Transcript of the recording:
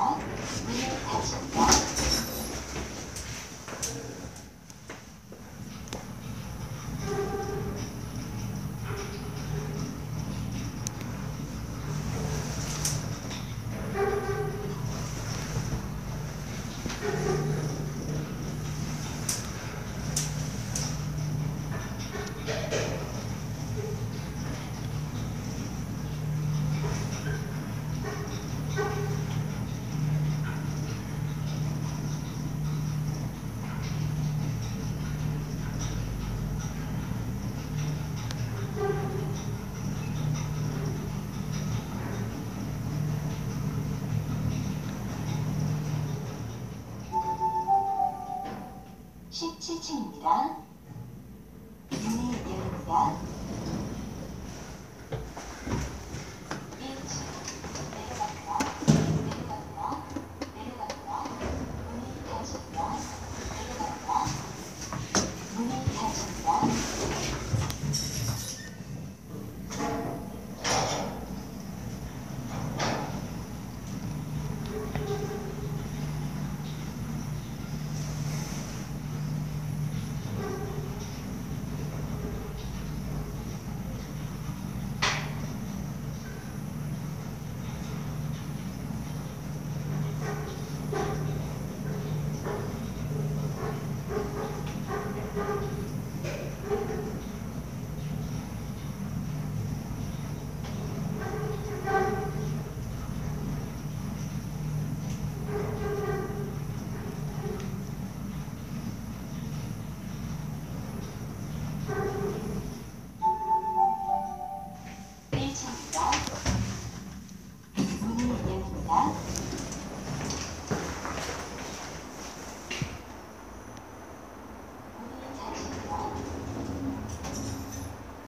Awesome. 7층입니다. Yeah.